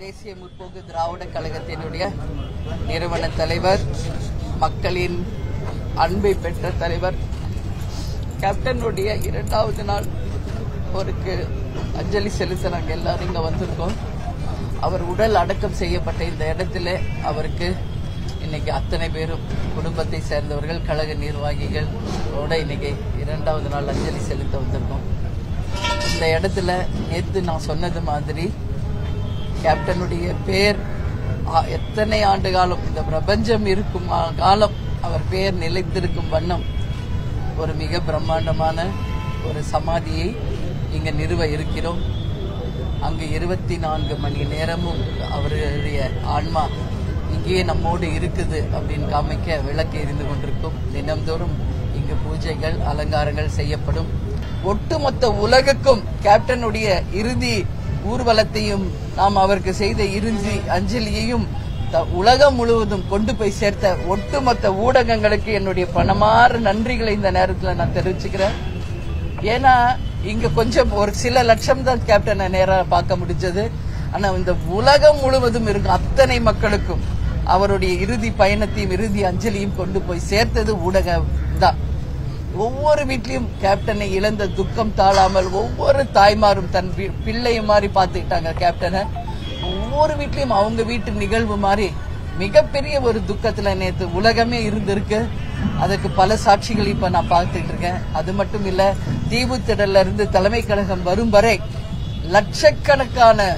தேசிய முற்போக்கு திராவிட கழகத்தினுடைய நிறுவன தலைவர் மக்களின் அன்பை பெற்ற தலைவர் கேப்டனுடைய இரண்டாவது நாள் அவருக்கு அஞ்சலி செலுத்த நாங்கள் எல்லாரும் இங்க வந்திருக்கோம். அவர் உடல் அடக்கம் செய்யப்பட்ட இந்த இடத்துல அவருக்கு இன்னைக்கு அத்தனை பேரும் குடும்பத்தை சேர்ந்தவர்கள் கழக நிர்வாகிகளோட இன்னைக்கு இரண்டாவது நாள் அஞ்சலி செலுத்த வந்திருக்கோம். இந்த இடத்துல நேற்று நான் சொன்னது மாதிரி கேப்டனுடைய பேர் எத்தனை ஆண்டு காலம் இந்த பிரபஞ்சம் இருக்கும் காலம் அவர் பெயர் நிலைத்திருக்கும் வண்ணம் ஒரு மிக பிரம்மாண்டமான ஒரு சமாதியை இங்க நிறுவ இருக்கிறோம். அங்கு இருபத்தி நான்கு மணி நேரமும் அவருடைய ஆன்மா இங்கேயே நம்மோடு இருக்குது அப்படின்னு காமிக்க விளக்கு எரிந்து கொண்டிருக்கும். தினம்தோறும் இங்கு பூஜைகள் அலங்காரங்கள் செய்யப்படும். ஒட்டுமொத்த உலகுக்கும் கேப்டனுடைய இறுதி ஊர்வலத்தையும் நாம் அவருக்கு செய்த இறுதி அஞ்சலியையும் த- உலகம் முழுவதும் கொண்டு போய் சேர்த்த ஒட்டுமொத்த ஊடகங்களுக்கு என்னுடைய பணமாறு நன்றிகளை இந்த நேரத்தில் நான் தெரிவிச்சுக்கிறேன். ஏன்னா இங்க கொஞ்சம் ஒரு சில லட்சம் தான் கேப்டனை நேராக பார்க்க முடிஞ்சது. ஆனா இந்த உலகம் முழுவதும் இருக்கும் அத்தனை மக்களுக்கும் அவருடைய இறுதி பயணத்தையும் இறுதி அஞ்சலியும் கொண்டு போய் சேர்த்தது ஊடகம் தான் ஒவ்வொரு வீட்லயும் கேப்டனை இழந்த துக்கம் தாழாமல் ஒவ்வொரு தாய்மாரும் தன் பி- பிள்ளைய மாதிரி பார்த்துக்கிட்டாங்க கேப்டனை ஒவ்வொரு வீட்லயும் அவங்க வீட்டு நிகழ்வு மாதிரி மிகப்பெரிய ஒரு துக்கத்துல நேத்து உலகமே இருந்திருக்கு. அதுக்கு பல சாட்சிகள் இப்ப நான் பார்த்துட்டு இருக்கேன். அது மட்டும் இல்ல தீவுத்திடல்ல இருந்து தலைமை கழகம் வரும் வரை லட்சக்கணக்கான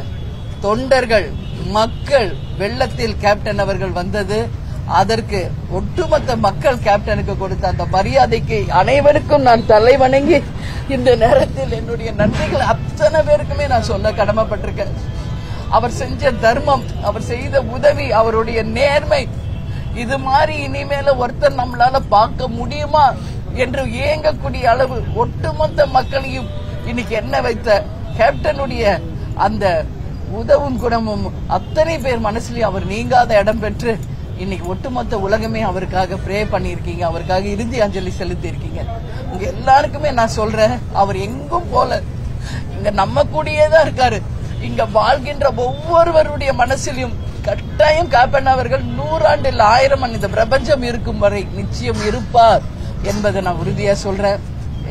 தொண்டர்கள் மக்கள் வெள்ளத்தில் கேப்டன் அவர்கள் வந்தது. அதற்கு ஒட்டுமொத்த மக்கள் கேப்டனுக்கு கொடுத்த அந்த மரியாதைக்கு அனைவருக்கும் நான் தலை வணங்கி இந்த நேரத்தில் என்னுடைய நன்றிகள் அத்தனை பேருக்குமே நான் சொல்ல கடமைப்பட்டிருக்கேன். அவர் செஞ்ச தர்மம் அவர் செய்த உதவி அவருடைய நேர்மை இது மாதிரி இனிமேல ஒருத்தர் நம்மளால பார்க்க முடியுமா என்று ஏங்கக்கூடிய அளவு ஒட்டுமொத்த மக்களையும் இன்னைக்கு என்ன வைத்த கேப்டனுடைய அந்த உதவும் குணமும் அத்தனை பேர் மனசுலயும் அவர் நீங்காத இடம் பெற்று இன்னைக்கு ஒட்டுமொத்த உலகமே அவருக்காக ப்ரே பண்ணியிருக்கீங்க. அவருக்காக இறுதி அஞ்சலி செலுத்தி இருக்கீங்க உங்க எல்லாருக்குமே நான் சொல்றேன் அவர் எங்கும் போல. இங்க நம்ம கூடயே தான் இருக்காரு. இங்க வாழ்கின்ற ஒவ்வொருவருடைய மனசிலும் கட்டாயம் காப்பன் அவர்கள் நூறாண்டு ஆயிரம் இந்த பிரபஞ்சம் இருக்கும் வரை நிச்சயம் இருப்பார் என்பதை நான் உறுதியா சொல்றேன்.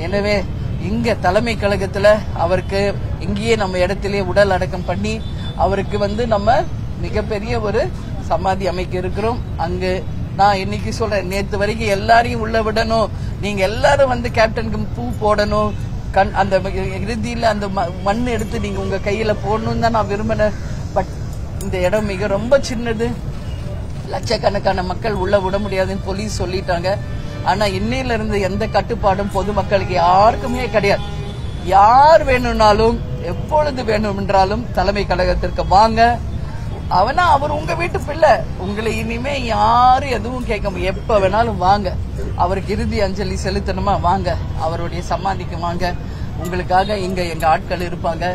எனவே இங்க தலைமை கழகத்துல அவருக்கு இங்கேயே நம்ம இடத்திலேயே உடல் அடக்கம் பண்ணி அவருக்கு வந்து நம்ம மிகப்பெரிய ஒரு சமாதி அமைக்க இருக்கிறோம். அங்கு நான் இன்னைக்கு சொல்றேன் நேற்று வரைக்கும் எல்லாரையும் உள்ள விடணும். நீங்க எல்லாரும் வந்து கேப்டனுக்கு பூ போடணும். கண் அந்த இறுதியில அந்த ம- மண் எடுத்து நீங்க உங்க கையில போடணும்னு தான் நான் விரும்பினேன் பட் இந்த இடம் மிக ரொம்ப சின்னது. லட்சக்கணக்கான மக்கள் உள்ள விட முடியாதுன்னு போலீஸ் சொல்லிட்டாங்க. ஆனா இன்னையில இருந்து எந்த கட்டுப்பாடும் பொதுமக்களுக்கு யாருக்குமே கிடையாது. யார் வேணும்னாலும் எப்பொழுது வேணுமென்றாலும் தலைமை கழகத்திற்கு வாங்க. அவனா அவர் உங்க வீட்டு பிள்ளை. உங்களை இனிமே யாரும் எதுவும் கேட்க முடியும் எப்ப வேணாலும் வாங்க. அவருக்கு இறுதி அஞ்சலி செலுத்தணுமா? வாங்க. அவருடைய சமாதிக்கு வாங்க. உங்களுக்காக இங்க எங்க ஆட்கள் இருப்பாங்க.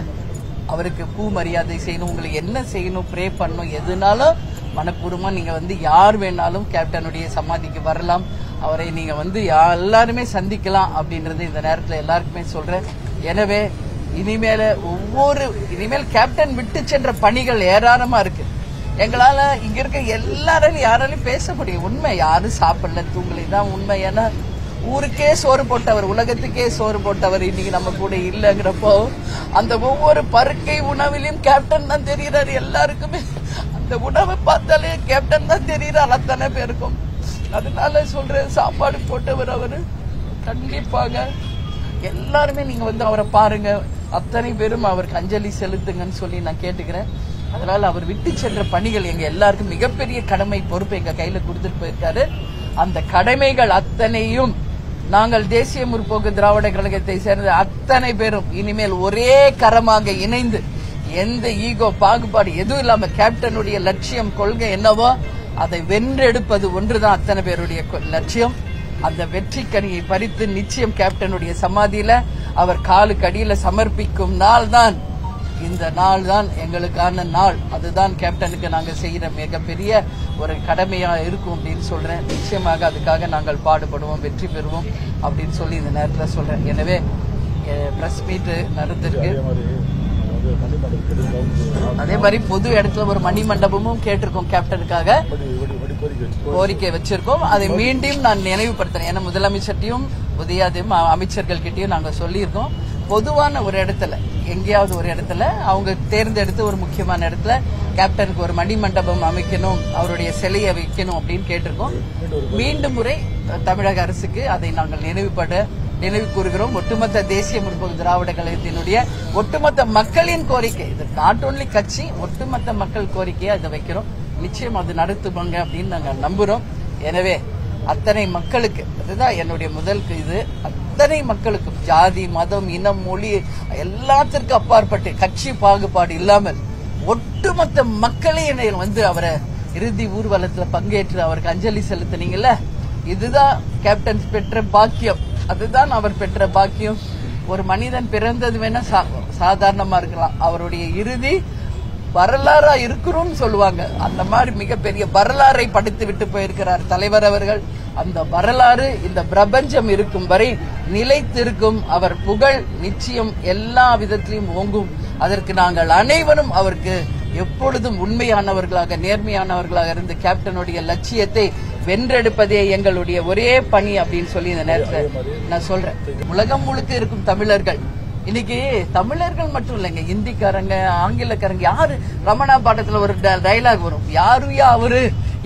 அவருக்கு பூ மரியாதை செய்யணும். உங்களுக்கு என்ன செய்யணும் ப்ரே பண்ணணும் எதுனாலும் மனப்பூர்வமா நீங்க வந்து யார் வேணாலும் கேப்டனுடைய சமாதிக்கு வரலாம். அவரை நீங்க வந்து எல்லாருமே சந்திக்கலாம் அப்படின்றது இந்த நேரத்துல எல்லாருக்குமே சொல்றேன். எனவே இனிமேல ஒவ்வொரு இனிமேல் கேப்டன் விட்டு சென்ற பணிகள் ஏராளமா இருக்கு. எங்களால இங்க இருக்க எல்லாராலையும் யாராலையும் பேச முடியும். உண்மை யாரும் சாப்பிடல தூங்கலை தான் உண்மை. ஏன்னா ஊருக்கே சோறு போட்டவர் உலகத்துக்கே சோறு போட்டவர் இன்னைக்கு நம்ம கூட இல்லைங்கிறப்போ அந்த ஒவ்வொரு பருக்கை உணவிலையும் கேப்டன் தான் தெரிகிறார் எல்லாருக்குமே. அந்த உணவை பார்த்தாலே கேப்டன் தான் தெரிகிறார் அத்தனை பேருக்கும். அதனால சொல்றேன் சாப்பாடு போட்டவர் அவரு. கண்டிப்பாக எல்லாருமே நீங்க வந்து அவரை பாருங்க. அத்தனை பேரும் அவருக்கு அஞ்சலி செலுத்துங்கன்னு சொல்லி நான் கேட்டுக்கிறேன். அதனால அவர் விட்டு சென்ற பணிகள் எங்க எல்லாருக்கும் மிகப்பெரிய கடமை பொறுப்பு எங்க கையில கொடுத்துட்டு போயிருக்காரு. அந்த கடமைகள் அத்தனையும் நாங்கள் தேசிய முற்போக்கு திராவிட கழகத்தை சேர்ந்த அத்தனை பேரும் இனிமேல் ஒரே கரமாக இணைந்து எந்த ஈகோ பாகுபாடு எதுவும் இல்லாம கேப்டனுடைய லட்சியம் கொள்கை என்னவோ அதை வென்றெடுப்பது ஒன்றுதான் அத்தனை பேருடைய லட்சியம். அந்த வெற்றி கனியை பறித்து நிச்சயம் கேப்டனுடைய சமாதியில அவர் காலுக்கு அடியில் சமர்ப்பிக்கும் நாள் தான் இந்த நாள் தான் எங்களுக்கான நாள். அதுதான் கேப்டனுக்கு நாங்கள் செய்கிற மிகப்பெரிய ஒரு கடமையா இருக்கும் அப்படின்னு சொல்றேன். நிச்சயமாக அதுக்காக நாங்கள் பாடுபடுவோம் வெற்றி பெறுவோம் அப்படின்னு சொல்லி இந்த நேரத்தில் சொல்றேன். எனவே பிரஸ் மீட் நடத்திருக்கு அதே மாதிரி பொது இடத்துல ஒரு மணி மண்டபமும் கேட்டிருக்கோம் கேப்டனுக்காக. கோரிக்கை வச்சிருக்கோம். அதை மீண்டும் நான் நினைவுபடுத்துறேன். ஏன்னா முதலமைச்சர்ட்டையும் உதயாதையும் அமைச்சர்கள் கிட்டயும் நாங்க சொல்லியிருக்கோம். பொதுவான ஒரு இடத்துல எங்கேயாவது ஒரு இடத்துல அவங்க தேர்ந்தெடுத்து ஒரு முக்கியமான இடத்துல கேப்டனுக்கு ஒரு மணி மண்டபம் அமைக்கணும் அவருடைய சிலையை வைக்கணும் அப்படின்னு கேட்டிருக்கோம். மீண்டும் முறை தமிழக அரசுக்கு அதை நாங்கள் நினைவுபட நினைவு கூறுகிறோம். ஒட்டுமொத்த தேசிய முற்போக்கு திராவிட கழகத்தினுடைய ஒட்டுமொத்த மக்களின் கோரிக்கை இது நாட் ஓன்லி கட்சி ஒட்டுமொத்த மக்கள் கோரிக்கையை அதை வைக்கிறோம். நிச்சயம் அது நடத்துவாங்க அப்படின்னு நாங்கள் நம்புகிறோம் எனவே அத்தனை மக்களுக்கு அதுதான் என்னுடைய முதல் இது அத்தனை மக்களுக்கும் ஜாதி மதம் இனம் மொழி எல்லாத்திற்கும் அப்பாற்பட்டு கட்சி பாகுபாடு இல்லாமல் ஒட்டுமொத்த மக்களே என்னை வந்து அவரை இறுதி ஊர்வலத்தில் பங்கேற்று அவருக்கு அஞ்சலி செலுத்தினீங்கல்ல? இதுதான் கேப்டன் பெற்ற பாக்கியம். அதுதான் அவர் பெற்ற பாக்கியம். ஒரு மனிதன் பிறந்தது வேணா சா- சாதாரணமா இருக்கலாம். அவருடைய இறுதி வரலாறா இருக்கணும்னு சொல்லுவாங்க. அந்த மாதிரி மிகப்பெரிய வரலாறை படைத்து விட்டு போயிருக்கிறார் தலைவர் அவர்கள். அந்த வரலாறு இந்த பிரபஞ்சம் இருக்கும் வரை நிலைத்திருக்கும். அவர் புகழ் நிச்சயம் எல்லா விதத்திலும் ஓங்கும். அதற்கு நாங்கள் அனைவரும் அவருக்கு எப்பொழுதும் உண்மையானவர்களாக நேர்மையானவர்களாக இருந்து கேப்டனுடைய லட்சியத்தை வென்றெடுப்பதே எங்களுடைய ஒரே பணி அப்படின்னு சொல்லி இந்த நேரத்தில் நான் சொல்றேன். உலகம் முழுக்க இருக்கும் தமிழர்கள். இன்னைக்கு தமிழர்கள் மட்டும் இல்லைங்க இந்திக்காரங்க ஆங்கிலக்காரங்க யாரு ரமணா பாட்டத்துல ஒரு டைலாக் வரும். யாருயா அவரு?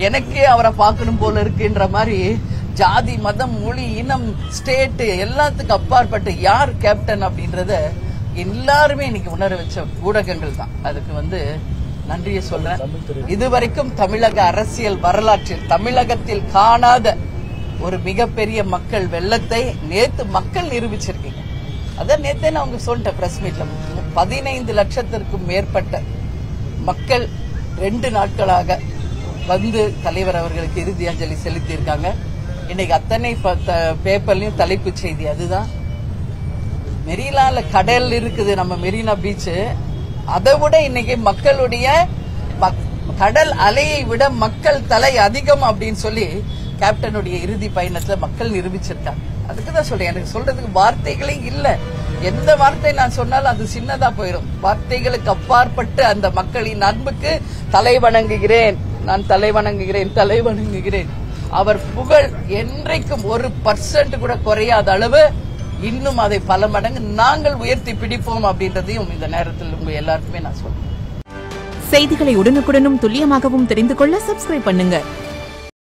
எனக்கே அவரை பார்க்கணும் போல இருக்குன்ற மாதிரி ஜாதி மதம் மொழி இனம் ஸ்டேட் எல்லாத்துக்கும் அப்பாற்பட்டு யார் கேப்டன் அப்படின்றத எல்லாருமே இன்னைக்கு உணர வச்ச ஊடகங்கள் தான். அதுக்கு வந்து நன்றியை சொல்றேன். இதுவரைக்கும் தமிழக அரசியல் வரலாற்றில் தமிழகத்தில் காணாத ஒரு மிகப்பெரிய மக்கள் வெள்ளத்தை நேத்து மக்கள் நிரூபிச்சிருக்கீங்க. அதான் நேத்தே நான் உங்களுக்கு சொல்லிட்டேன் பிரஸ் மீட்ல பதினைந்து லட்சத்திற்கும் மேற்பட்ட மக்கள் ரெண்டு நாட்களாக வந்து தலைவர் அவர்களுக்கு இறுதி அஞ்சலி செலுத்தியிருக்காங்க. இன்னைக்கு அத்தனை ப- பேப்பர்லயும் தலைப்புச் செய்தி அதுதான். மெரினால கடல் இருக்குது நம்ம மெரினா பீச் அதை விட இன்னைக்கு மக்களுடைய மக்- கடல் அலையை விட மக்கள் தலை அதிகம் அப்படின்னு சொல்லி கேப்டனுடைய இறுதி பயணத்துல மக்கள் நிரூபிச்சிருக்காங்க. அதுக்கு தான் சொல்றேன். எனக்கு சொல்றதுக்கு வார்த்தைகளே இல்ல. எந்த வார்த்தை நான் சொன்னாலும் அது சின்னதா போயிடும் வார்த்தைகளுக்கு அப்பாற்பட்டு அந்த மக்களின் அன்புக்கு தலை வணங்குகிறேன். நான் தலை வணங்குகிறேன் தலை வணங்குகிறேன். அவர் புகழ் என்றைக்கும் ஒரு பர்சன்ட் கூட குறையாத அளவு இன்னும் அதை பல மடங்கு நாங்கள் உயர்த்தி பிடிப்போம் அப்படின்றதையும் இந்த நேரத்தில் உங்க எல்லாருக்குமே நான் சொல்றேன். செய்திகளை உடனுக்குடனும் துல்லியமாகவும் தெரிந்து கொள்ள சப்ஸ்கிரைப் பண்ணுங்க.